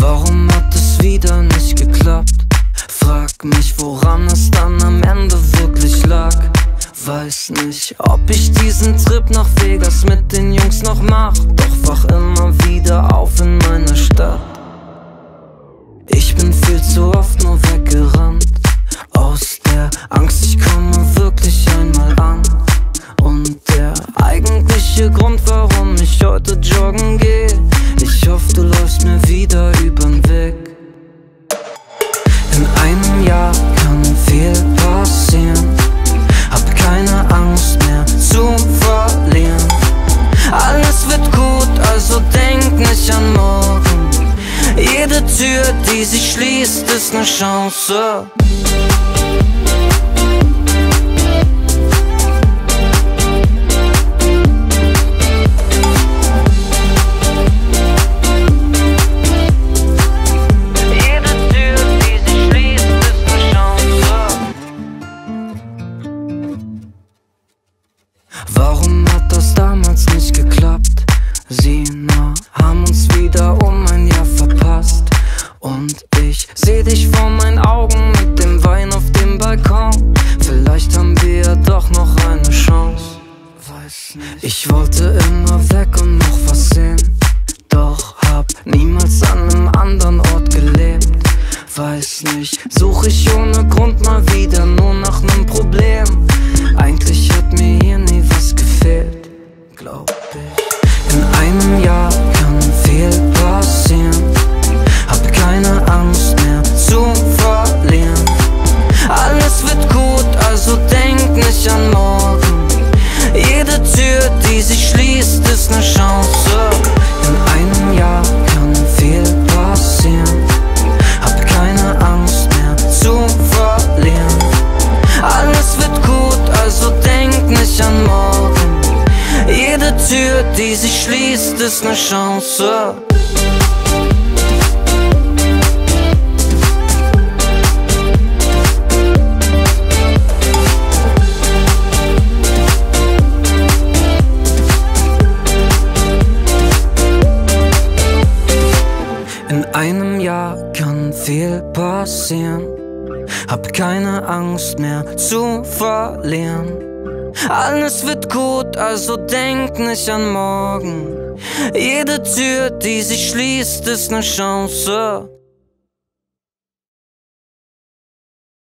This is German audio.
Warum hat es wieder nicht geklappt? Frag mich, woran es dann am Ende wirklich lag. Weiß nicht, ob ich diesen Trip nach Vegas mit den Jungs noch mach. Doch wach nicht an morgen. Jede Tür, die sich schließt, ist ne Chance. Jede Tür, die sich schließt, ist ne Chance. Warum hat das damals nicht geklappt? Sie nah vor meinen Augen mit dem Wein auf dem Balkon. Vielleicht haben wir ja doch noch eine Chance. Ich wollte immer weg und noch was sehen. Doch hab niemals an einem anderen Ort gelebt. Weiß nicht, such ich ohne Grund mal wieder nur nach nem Problem. Eigentlich hat mir hier nie was gefehlt, glaub ist ne Chance. In einem Jahr kann viel passieren. Hab keine Angst mehr zu verlieren. Alles wird gut, also denk nicht an morgen. Jede Tür, die sich schließt, ist ne Chance. In einem Jahr kann viel passieren. Hab keine Angst mehr zu verlieren. Alles wird gut, also denk nicht an morgen. Jede Tür, die sich schließt, ist ne Chance.